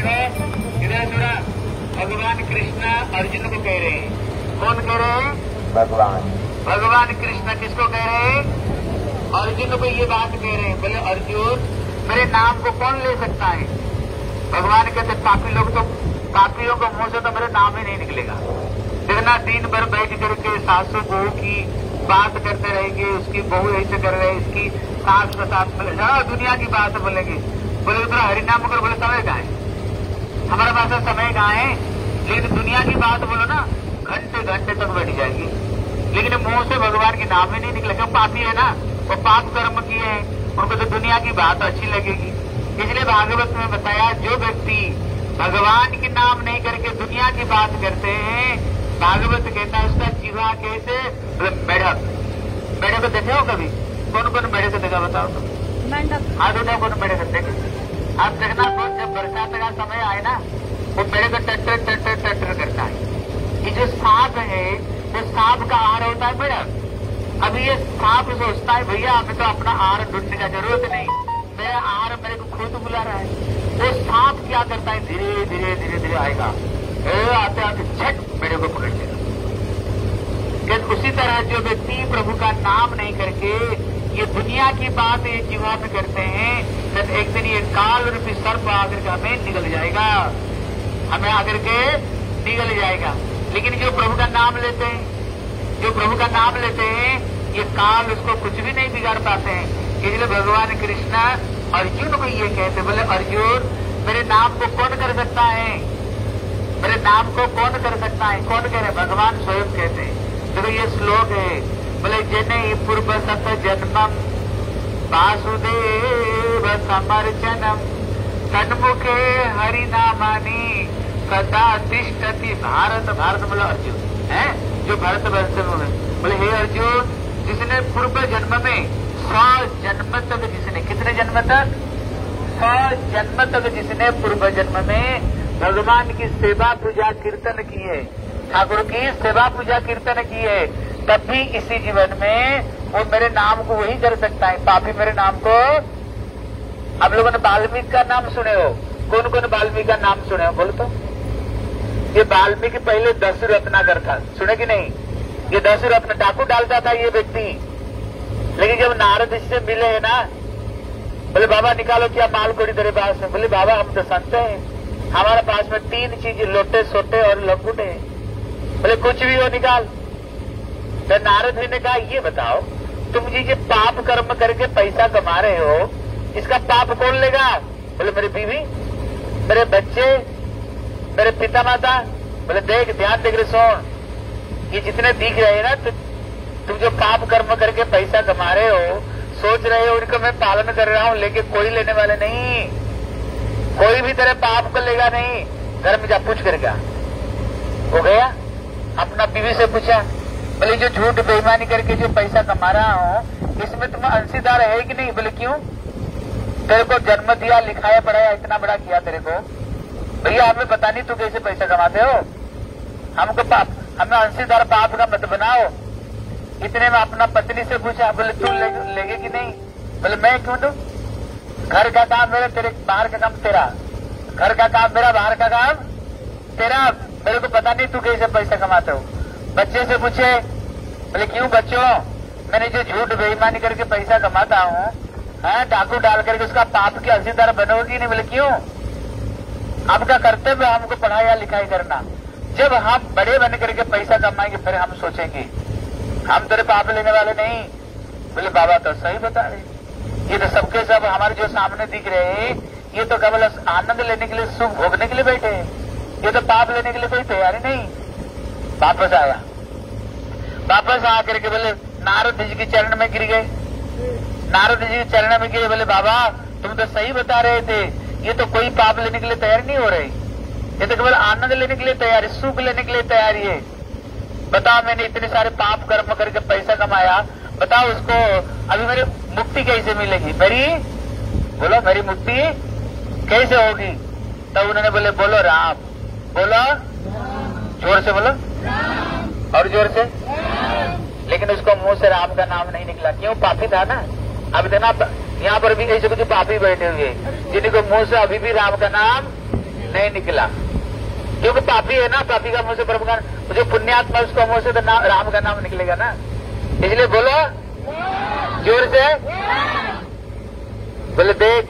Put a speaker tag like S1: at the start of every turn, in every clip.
S1: देखो इधर सुना भगवान कृष्ण अर्जुन को कह रहे हैं। कौन कह रहे हैं?
S2: भगवान।
S1: भगवान कृष्ण किसको कह रहे हैं? अर्जुन को ये बात कह रहे हैं। बोले अर्जुन मेरे नाम को कौन ले सकता है? भगवान कहते काफ़ी लोग तो काफियों को मुँह से तो मेरा नाम ही नहीं निकलेगा। देखना दिन भर बैठ करके सासू बहू की बात करते रहेंगे उसकी बहू ऐसे कर रहे इसकी सास के साथ बोले हाँ दुनिया की बात बोलेंगे। बोले थोड़ा हरिनाम कर बोले समय कहाँ है हमारे पास समय कहाँ है लेकिन दुनिया की बात बोलो ना घंटे घंटे तक बैठ जाएगी। लेकिन मुँह से भगवान के नाम ही नहीं निकले क्यों पापी है ना वो पाप कर्म किए हैं। उनको तो दुनिया की बात अच्छी लगेगी। इसलिए भागवत में बताया जो व्यक्ति भगवान के नाम नहीं करके दुनिया की बात करते हैं भागवत कहता है उसका जीवा कैसे? मेढक। मेढक देखे हो कभी? कौन कौन मेढक देखा बताओ तुम?
S3: मंडप
S1: हाथ उठाओ कौन मेढक देखे। आप देखना तो जब बरसात का समय आए ना, वो मेढक टट्टर टट्टर टट्टर करता है। ये जो सांप है, वो सांप का आहार होता है मेढक अभी ये सांप सोचता है, भैया, हमें तो अपना आहार ढूँढने का ज़रूरत नहीं। मेरा आहार मेरे को खुद बुला रहा है। वो सांप क्या करता है? धीरे धीरे धीरे धीरे आएगा। आते आते, झट मेरे को पकड़ लेगा। उसी तरह जो व्यक्ति प्रभु का नाम नहीं करके ये दुनिया की बात ये जीवा में करते हैं तो एक दिन ये काल रूपी सर्प आकर के हमें निगल जाएगा। हमें आकर के निगल जाएगा। लेकिन जो प्रभु का नाम लेते हैं, जो प्रभु का नाम लेते हैं, ये काल उसको कुछ भी नहीं बिगाड़ पाते हैं। इसलिए भगवान कृष्ण अर्जुन को ये कहते बोले, अर्जुन, मेरे नाम को कौन कर सकता है? मेरे नाम को कौन कर सकता है? कौन कह रहे भगवान स्वयं कहते हैं। देखो, ये श्लोक है। बोले जन पूर्व सत जन्मम वासुदेव समर्चनम हरि नामानी सदा तिष्ठति भारत भारत बोला अर्जुन है जो भारत वर्ष में बोले हे अर्जुन जिसने पूर्व जन्म में सौ जन्म तक जिसने कितने जन्म तक सौ जन्म तक जिसने पूर्व जन्म में भगवान की सेवा पूजा कीर्तन की है ठाकुर की सेवा पूजा कीर्तन की है तब भी इसी जीवन में वो मेरे नाम को वही कर सकता है। पापी मेरे नाम को। आप लोगों ने वाल्मीकि का नाम सुने हो? कौन कौन वाल्मीकि का नाम सुने हो? बोलो तो। ये वाल्मीकि पहले दस रत्नाकर था। सुने कि नहीं? ये दस रत्न डाकू डालता था ये व्यक्ति। लेकिन जब नारद इससे मिले है ना, बोले, बाबा, निकालो क्या माल कोड़ी तेरे पास में बोले, बाबा, हम तो संत हैं। हमारे पास में तीन चीज़, लोटे, सोटे और लंगुटे बोले, कुछ भी हो, निकाल। तो नारद जी ने कहा ये बताओ तुम जी ये पाप कर्म करके पैसा कमा रहे हो इसका पाप कौन लेगा? बोले मेरी बीवी मेरे बच्चे मेरे पिता माता बोले देख ध्यान देख रहे सुन ये जितने दिख रहे हैं ना तु, तुम जो पाप कर्म करके पैसा कमा रहे हो सोच रहे हो उनका मैं पालन कर रहा हूँ लेकिन कोई लेने वाले नहीं कोई भी तेरे पाप को लेगा नहीं घर में जा पूछ कर गया हो गया? अपना बीवी से पूछा। बोले जो झूठ बेईमानी करके जो पैसा कमा रहा हूँ इसमें तुम अंशीदार है कि नहीं? बोले क्यों? तेरे को जन्म दिया लिखाया पढ़ाया इतना बड़ा किया तेरे को? भैया हमें पता नहीं तू कैसे पैसा कमाते हो? हमको पाप हमें अंशीदार पाप का मत बनाओ। इतने में अपना पत्नी से पूछा बोले तू ले, लेगे कि नहीं? बोले मैं क्यों दू? घर का काम मेरा तेरे बाहर का काम तेरा। घर का काम मेरा बाहर का काम तेरा। मेरे को पता नहीं तू कैसे पैसा कमाते हो? बच्चे से पूछे, बोले, क्यों बच्चों? मैंने जो झूठ बेईमानी करके पैसा कमाता हूँ हाँ डाकू डाल करके उसका पाप की अंशीदार बनोगी नहीं? बोले, क्यों? आपका कर्तव्य हमको पढ़ाया लिखाई करना। जब हम बड़े बन करके पैसा कमाएँगे, फिर हम सोचेंगे, हम तेरे पाप लेने वाले नहीं। बोले, बाबा तो सही बता रहे ये तो सबके सब हमारे जो सामने दिख रहे हैं, ये तो केवल आनंद लेने के लिए, सुख भोगने के लिए बैठे हैं। ये तो पाप लेने के लिए कोई तैयारी नहीं। वापस आया। वापस आकर के बोले, नारद जी के चरण में गिर गए। नारद जी के चरण में गिरे, बोले, बाबा, तुम तो सही बता रहे थे। ये तो कोई पाप लेने के लिए तैयार नहीं हो रही। ये तो केवल आनंद लेने के लिए तैयार है, सुख लेने के लिए तैयारी है बताओ, मैंने इतने सारे पाप कर्म करके पैसा कमाया। बताओ, उसको अभी मेरी मुक्ति कैसे मिलेगी? मेरी? बोलो, मेरी मुक्ति कैसे होगी? तब उन्होंने बोले, बोलो, राम। बोलो? ज़ोर से बोलो। और ज़ोर से? लेकिन उसको मुँह से राम का नाम नहीं निकला। क्यों? पापी था ना? अब देखना यहाँ पर भी ऐसे कुछ पापी बैठे हुए जिनको मुँह से अभी भी राम का नाम नहीं निकला। क्योंकि पापी है ना? पापी का मुँह से प्रभु का जो पुण्यात्मा उसका मुँह से तो ना, राम का नाम निकलेगा ना? इसलिए बोलो। ज़ोर से? बोले देख।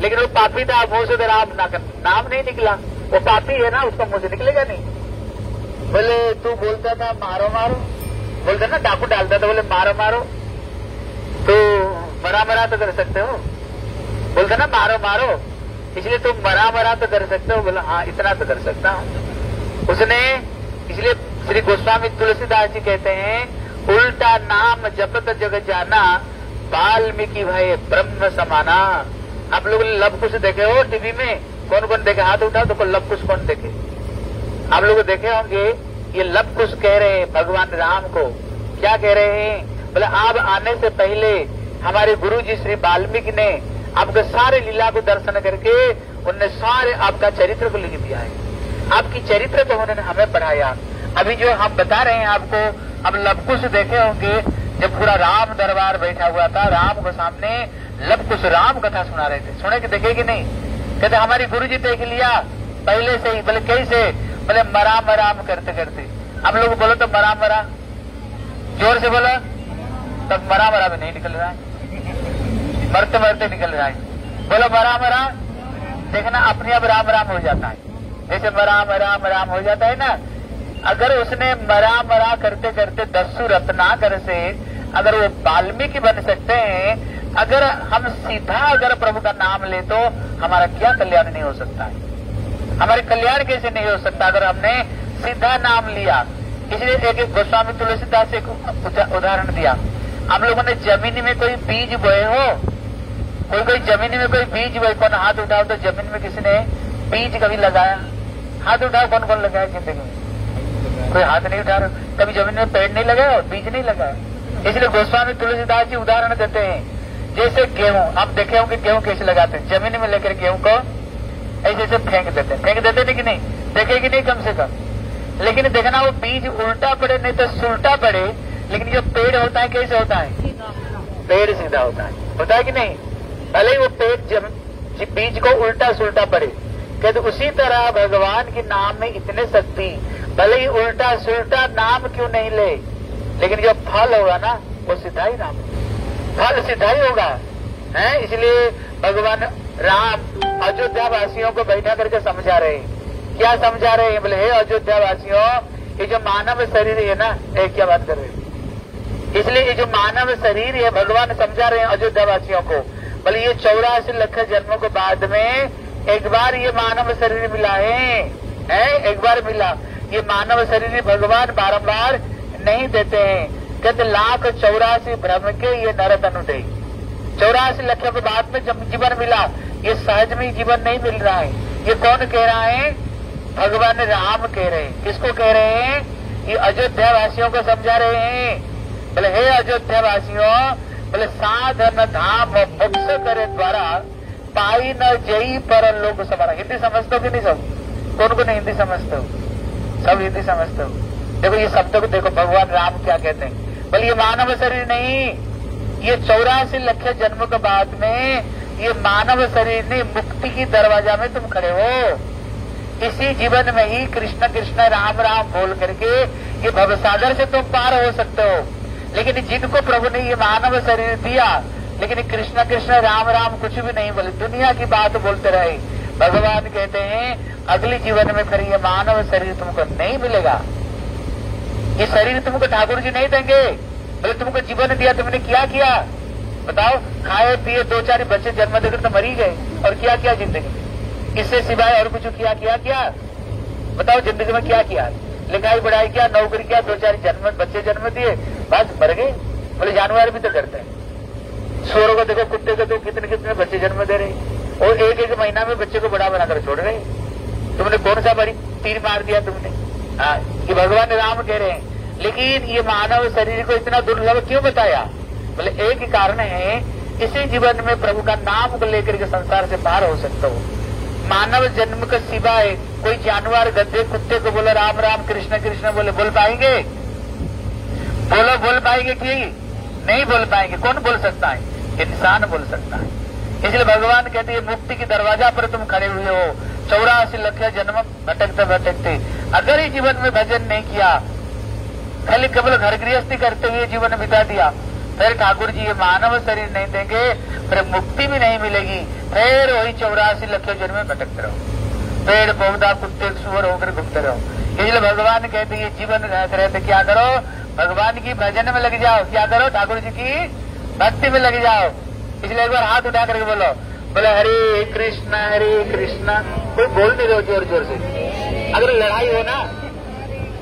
S1: लेकिन वो पापी था मुँह से तो राम नाम नहीं निकला। वो पापी है ना उसका मुँह से निकलेगा नहीं। बोले तू बोलता था मारो मारो, बोलते ना, डाकू डालता था, बोले मारो मारो। तो मरा मरा तो कर सकते हो। बोलते ना, मारो मारो। इसलिए तुम मरा मरा तो कर सकते हो। बोला हाँ इतना तो कर सकता हूँ। उसने, इसलिए श्री गोस्वामी तुलसीदास जी कहते हैं, उल्टा नाम जपत जग जाना, वाल्मीकि भय ब्रह्म समाना। आप लोग लब कुछ देखे हो टीवी में? कौन कौन देखे? हाथ उठाओ तो लब कुछ कौन देखे? आप लोग देखे होंगे ये लब कुछ कह रहे हैं भगवान राम को। क्या कह रहे हैं? बोले, आप आने से पहले हमारे गुरु जी श्री वाल्मीकि ने आपके सारे लीला को दर्शन करके उनने सारे आपका चरित्र को लिख दिया है। आपकी चरित्र को उन्होंने हमें पढ़ाया। अभी जो हम बता रहे हैं आपको अब लबकुश देखे होंगे, जब पूरा राम दरबार बैठा हुआ था, राम को सामने लबकुश राम कथा सुना रहे थे। सुने के देखे कि नहीं? कहते, हमारी गुरु जी देख लिया, पहले से ही, बोले, कैसे? बोले मराम मराम करते करते। अब लोग बोलो तो मराम मरा। ज़ोर से बोलो, तब मरा मरा भी नहीं निकल रहा है। मरते मरते निकल रहा है। बोलो, मरा मरा। देखना, अपने आप राम राम हो जाता है। जैसे मरा मरा राम हो जाता है ना। अगर उसने मरा मरा करते करते दस्सु रत्नाकर से अगर वो वाल्मीकि बन सकते हैं, अगर हम सीधा अगर प्रभु का नाम ले तो हमारा क्या कल्याण नहीं हो सकता है? हमारे कल्याण कैसे नहीं हो सकता, अगर हमने सीधा नाम लिया। इसलिए एक गोस्वामी तुलसीदास एक उदाहरण दिया। हम लोगों ने ज़मीन में कोई बीज बोए हो? कोई कोई ज़मीन में कोई बीज बोए? कौन हाथ उठाओ तो ज़मीन में किसी ने बीज कभी लगाया? हाथ उठाओ, कौन कौन लगाया ज़िंदगी में? कोई हाथ नहीं उठा रहा। कभी ज़मीन में पेड़ नहीं लगाया, बीज नहीं लगाया? इसलिए गोस्वामी तुलसीदास जी उदाहरण देते हैं। जैसे गेहूँ आप देखे होंगे गेहूँ कैसे लगाते हैं? ज़मीन में लेकर गेहूँ को ऐसे ऐसे फेंक देते हैं। फेंक देते नहीं कि नहीं? देखे कि नहीं कम से कम? लेकिन देखना, वो बीज उल्टा पड़े, नहीं तो सुलटा पड़े, लेकिन जो पेड़ होता है, कैसे होता है? पेड़ सीधा होता है। होता है कि नहीं? भले ही वो पेड़ जब बीज को उल्टा सुलटा पड़े कहते उसी तरह भगवान के नाम में इतने शक्ति, भले ही उल्टा सुलटा नाम क्यों नहीं ले, लेकिन जो फल होगा ना, वो सीधा ही नाम फल सीधा ही होगा। है? इसलिए भगवान राम अयोध्या वासियों को बैठा करके समझा रहे हैं। क्या समझा रहे हैं? बोले हे अयोध्या वासियों ये जो मानव शरीर है ना एक क्या बात कर रहे हैं? इसलिए ये जो मानव शरीर है भगवान समझा रहे हैं अयोध्या वासियों को। बोले ये चौरासी लख जन्मों के बाद में एक बार ये मानव शरीर मिला है, है? एक बार मिला। ये मानव शरीर भगवान बारम्बार नहीं देते हैं। कहते लाख चौरासी भ्रम के ये नरक अनुदय चौरासी लक्षों के बाद में जब जीवन मिला ये सहज में जीवन नहीं मिल रहा है। ये कौन कह रहा है? भगवान राम कह रहे हैं। किसको कह रहे हैं? ये अयोध्या वासियों को समझा रहे हैं। बोले, हे अयोध्या वासियों बोले, साधन, धाम मोक्ष करे द्वारा पाई न जई पर लोग सवारा हिंदी समझते हो कि नहीं सब? कौन को नहीं हिंदी समझते हो? सब हिंदी समझते हो। देखो, ये शब्द को देखो, भगवान राम क्या कहते हैं? बोले, ये मानव शरीर नहीं, ये चौरासी लक्ष्य जन्म के बाद में ये मानव शरीर नहीं, मुक्ति की दरवाज़ा में तुम खड़े हो। इसी जीवन में ही कृष्ण कृष्ण राम राम बोल करके ये भवसागर से तुम पार हो सकते हो। लेकिन जिनको प्रभु ने ये मानव शरीर दिया, लेकिन कृष्ण कृष्ण राम राम कुछ भी नहीं बोले दुनिया की बात बोलते रहे। भगवान कहते हैं, अगले जीवन में फिर ये मानव शरीर तुमको नहीं मिलेगा। ये शरीर तुमको ठाकुर जी नहीं देंगे बोले तुमको जीवन दिया तुमने क्या किया? बताओ, खाए, पिए, दो चार बच्चे जन्म देकर तो मरी गए और क्या क्या ज़िंदगी? इससे सिवाय और कुछ किया किया, क्या? बताओ ज़िंदगी में क्या किया? लिखाई, पढ़ाई किया, नौकरी किया, दो चार जन्म, बच्चे जन्म दिए, बस मर गए। बोले, जानवर भी तो करते हैं। सोरों को देखो, कुत्ते को देखो, कितने कितने बच्चे जन्म दे रहे और एक एक महीना में बच्चे को बड़ा बनाकर छोड़ रहे तुमने कौन सा बड़ी तीर मार दिया तुमने? हाँ ये भगवान राम कह रहे हैं। लेकिन ये मानव शरीर को इतना दुर्लभ क्यों बताया? बोले, एक ही कारण है, इसी जीवन में प्रभु का नाम को लेकर के संसार से बाहर हो सकता हो। मानव जन्म के सिवाय कोई जानवर गद्दे कुत्ते को बोले, राम राम, कृष्ण कृष्ण बोले, बोल पाएँगे? बोलो, बोल पाएँगे कि नहीं बोल पाएँगे? कौन बोल सकता है? इंसान बोल सकता है। इसलिए भगवान कहते हैं, मुक्ति के दरवाज़ा पर तुम खड़े हुए हो। चौरासी लख जन्म भटकते भटकते। अगर ही जीवन में भजन नहीं किया, खाली केवल घर गृहस्थी करते हुए जीवन बिता दिया फिर ठाकुर जी ये मानव शरीर नहीं देंगे, फिर मुक्ति भी नहीं मिलेगी। फिर वही चौरासी लख जन्म में भटकते रहो। पेड़, पौधा, कुत्ते, सुअर होकर घूमते रहो। इसलिए भगवान कहते ये जीवन रहते क्या करो? भगवान की भजन में लग जाओ। क्या करो? ठाकुर जी की भक्ति में लग जाओ। इसलिए एक बार हाथ उठा करके बोलो। बोले, हरे कृष्णा हरे कृष्णा। कोई बोल नहीं रहे ज़ोर ज़ोर से। अगर लड़ाई हो ना,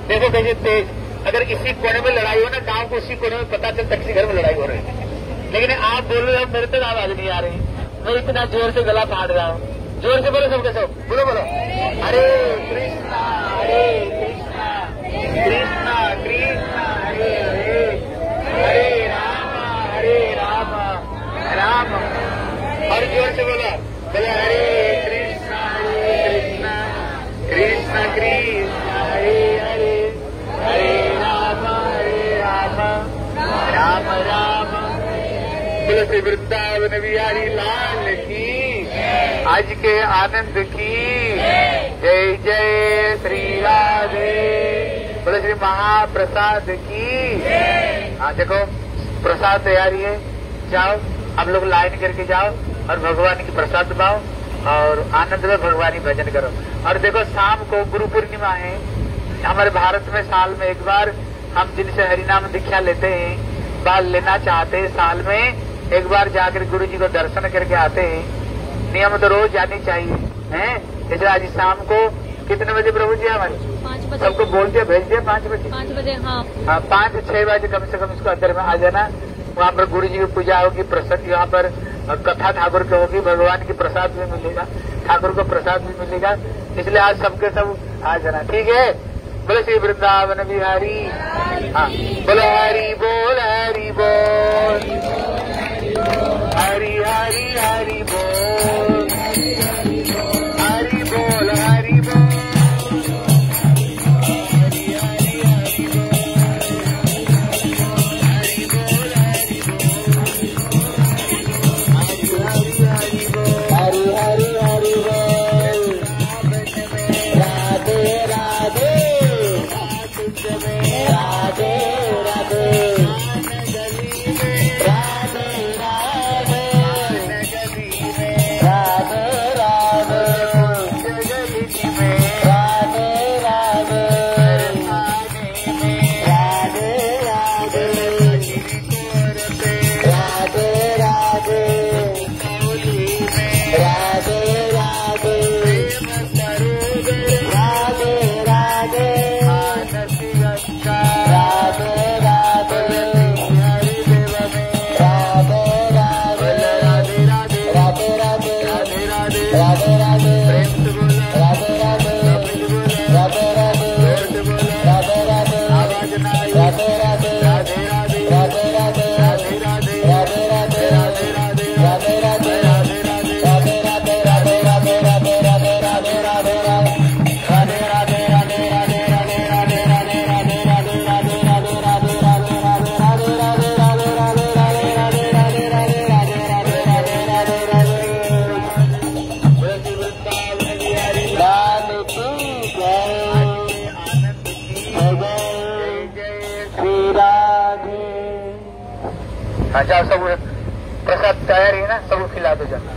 S1: देखो कैसे तेज अगर इसी कोने में लड़ाई हो ना, गाँव को उसी कोने में पता चलता किसी घर में लड़ाई हो रही है। लेकिन आप बोल रहे हो मेरे तक आवाज़ नहीं आ रही मैं इतना ज़ोर से गला फाड़ रहा हूँ। ज़ोर से बोलो, सबके सब। बोलो बोलो। अरे, कृष्णा हरे कृष्णा कृष्णा कृष्णा हरे श्री वृंदावन बिहारी लाल की। आज के आनंद की। जय जय श्री राधे। बोले श्री महाप्रसाद की। हाँ देखो, प्रसाद तैयारी है। जाओ, आप लोग लाइन करके जाओ और भगवान की प्रसाद पाओ और आनंद में भगवान भजन करो। और देखो, शाम को गुरु पूर्णिमा है। हमारे भारत में साल में एक बार हम जिनसे हरिनाम दीक्षा लेते हैं, बाल लेना चाहते हैं साल में एक बार जाकर गुरु जी को दर्शन करके आते हैं। नियम तो रोज जानी चाहिए हैं? जैसे आज शाम को कितने बजे प्रभु जी हमारे सबको बोल दिया भेज दिया पाँच बजे?
S2: पाँच बजे हाँ।
S1: हाँ पाँच छह बजे कम से कम इसको अंदर में आ जाना। वहाँ पर गुरु जी की पूजा होगी प्रसाद यहाँ पर कथा ठाकुर की होगी भगवान की प्रसाद भी मिलेगा ठाकुर को प्रसाद भी मिलेगा। इसलिए आज सबके सब आ जाना ठीक है? बोले श्री वृंदावन बिहारी। हाँ बोलो हरी बोल हरी बोल। Hari Hari Hari Bol. हाँ सब प्रसाद तैयार है ना सब खिला दो जाओ